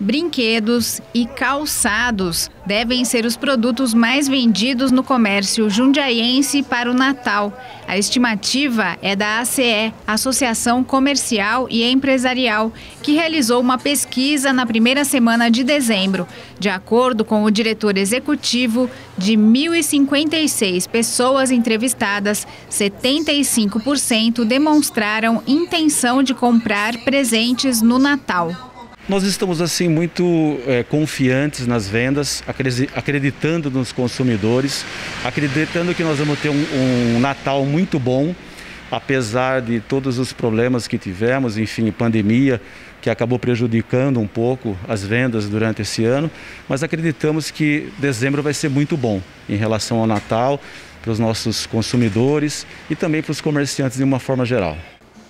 Brinquedos e calçados devem ser os produtos mais vendidos no comércio jundiaiense para o Natal. A estimativa é da ACE, Associação Comercial e Empresarial, que realizou uma pesquisa na primeira semana de dezembro. De acordo com o diretor executivo, de 1.056 pessoas entrevistadas, 75% demonstraram intenção de comprar presentes no Natal. Nós estamos assim muito é, confiantes nas vendas, acreditando nos consumidores, acreditando que nós vamos ter um, um Natal muito bom, apesar de todos os problemas que tivemos, enfim, pandemia que acabou prejudicando um pouco as vendas durante esse ano, mas acreditamos que dezembro vai ser muito bom em relação ao Natal para os nossos consumidores e também para os comerciantes de uma forma geral.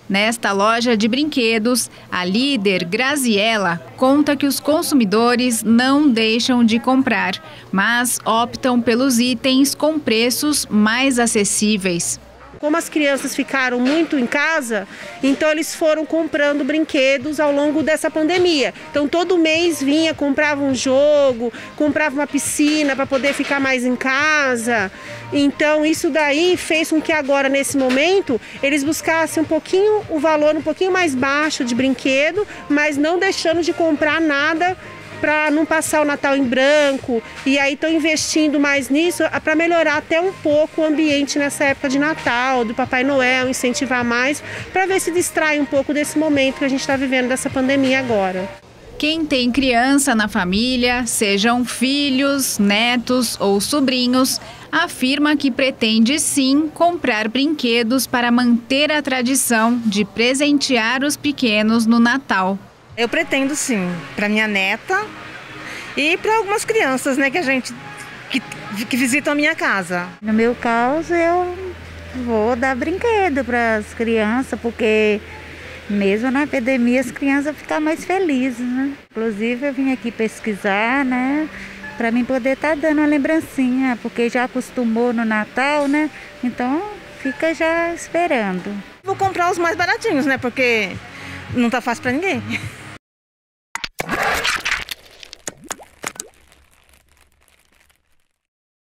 Nesta loja de brinquedos, a líder Graziella conta que os consumidores não deixam de comprar, mas optam pelos itens com preços mais acessíveis. Como as crianças ficaram muito em casa, então eles foram comprando brinquedos ao longo dessa pandemia. Então todo mês vinha, comprava um jogo, comprava uma piscina para poder ficar mais em casa. Então isso daí fez com que agora nesse momento eles buscassem um pouquinho o valor um pouquinho mais baixo de brinquedo, mas não deixando de comprar nada para não passar o Natal em branco. E aí estão investindo mais nisso para melhorar até um pouco o ambiente nessa época de Natal, do Papai Noel, incentivar mais, para ver se distrai um pouco desse momento que a gente está vivendo dessa pandemia agora. Quem tem criança na família, sejam filhos, netos ou sobrinhos, afirma que pretende sim comprar brinquedos para manter a tradição de presentear os pequenos no Natal. Eu pretendo sim, para minha neta e para algumas crianças, né, que a gente que, que visitam a minha casa. No meu caso, eu vou dar brinquedo para as crianças, porque mesmo na epidemia as crianças ficam mais felizes, né? Inclusive eu vim aqui pesquisar, né? Para mim poder estar tá dando uma lembrancinha, porque já acostumou no Natal, né? Então fica já esperando. Vou comprar os mais baratinhos, né? Porque não tá fácil para ninguém.